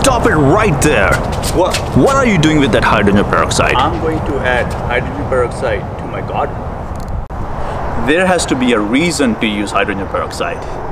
Stop it right there! What? What are you doing with that hydrogen peroxide? I'm going to add hydrogen peroxide to my garden. There has to be a reason to use hydrogen peroxide.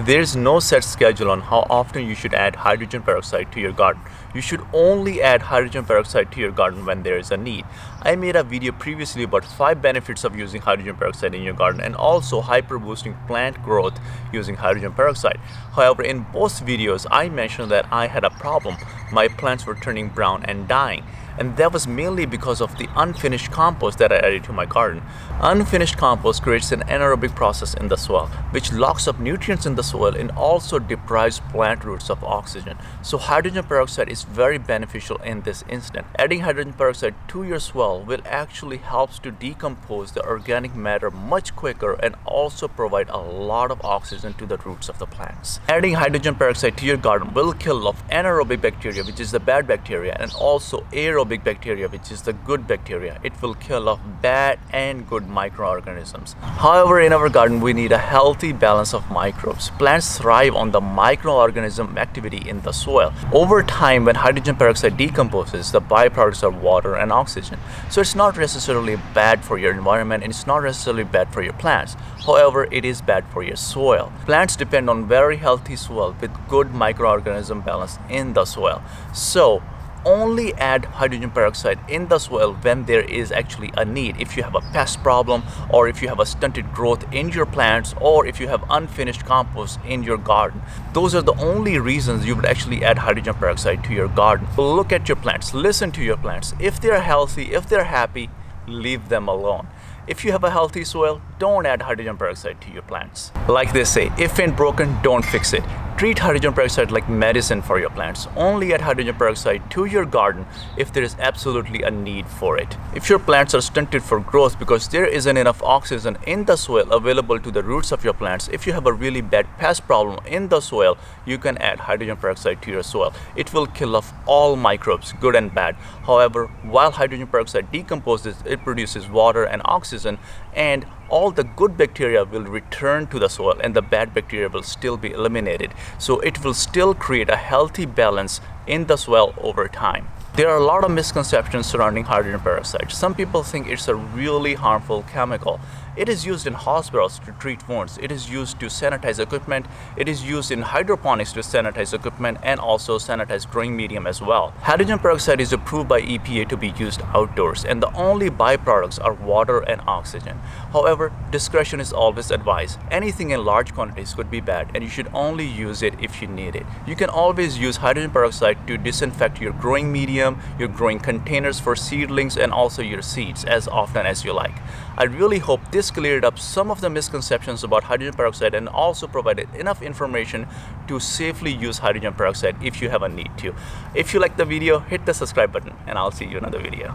There's no set schedule on how often you should add hydrogen peroxide to your garden. You should only add hydrogen peroxide to your garden when there is a need. I made a video previously about 5 benefits of using hydrogen peroxide in your garden and also hyper boosting plant growth using hydrogen peroxide. However, in both videos I mentioned that I had a problem. My plants were turning brown and dying and that was mainly because of the unfinished compost that I added to my garden. Unfinished compost creates an anaerobic process in the soil which locks up nutrients in the soil and also deprives plant roots of oxygen. So hydrogen peroxide is very beneficial in this instant. Adding hydrogen peroxide to your soil will actually help to decompose the organic matter much quicker and also provide a lot of oxygen to the roots of the plants. Adding hydrogen peroxide to your garden will kill off anaerobic bacteria which is the bad bacteria and also aerobic bacteria which is the good bacteria. It will kill off bad and good microorganisms. However in our garden we need a healthy balance of microbes. Plants thrive on the microorganism activity in the soil. Over time when hydrogen peroxide decomposes the byproducts are water and oxygen. So it's not necessarily bad for your environment and it's not necessarily bad for your plants. However it is bad for your soil. Plants depend on very healthy soil with good microorganism balance in the soil so only add hydrogen peroxide in the soil when there is actually a need. If you have a pest problem or if you have a stunted growth in your plants or if you have unfinished compost in your garden. Those are the only reasons you would actually add hydrogen peroxide to your garden. Look at your plants, listen to your plants. If they're healthy, if they're happy, leave them alone. If you have a healthy soil, don't add hydrogen peroxide to your plants. Like they say, if ain't broken, don't fix it. Treat hydrogen peroxide like medicine for your plants. Only add hydrogen peroxide to your garden if there is absolutely a need for it. If your plants are stunted for growth because there isn't enough oxygen in the soil available to the roots of your plants, if you have a really bad pest problem in the soil, you can add hydrogen peroxide to your soil. It will kill off all microbes, good and bad. However, while hydrogen peroxide decomposes, it produces water and oxygen and all the good bacteria will return to the soil and the bad bacteria will still be eliminated. So it will still create a healthy balance in the soil over time. There are a lot of misconceptions surrounding hydrogen peroxide. Some people think it's a really harmful chemical. It is used in hospitals to treat wounds. It is used to sanitize equipment. It is used in hydroponics to sanitize equipment and also sanitize growing medium as well. Hydrogen peroxide is approved by EPA to be used outdoors and the only byproducts are water and oxygen. However, discretion is always advised. Anything in large quantities could be bad and you should only use it if you need it. You can always use hydrogen peroxide to disinfect your growing medium, your growing containers for seedlings and also your seeds as often as you like. I really hope this cleared up some of the misconceptions about hydrogen peroxide and also provided enough information to safely use hydrogen peroxide if you have a need to. If you like the video, hit the subscribe button and I'll see you in another video.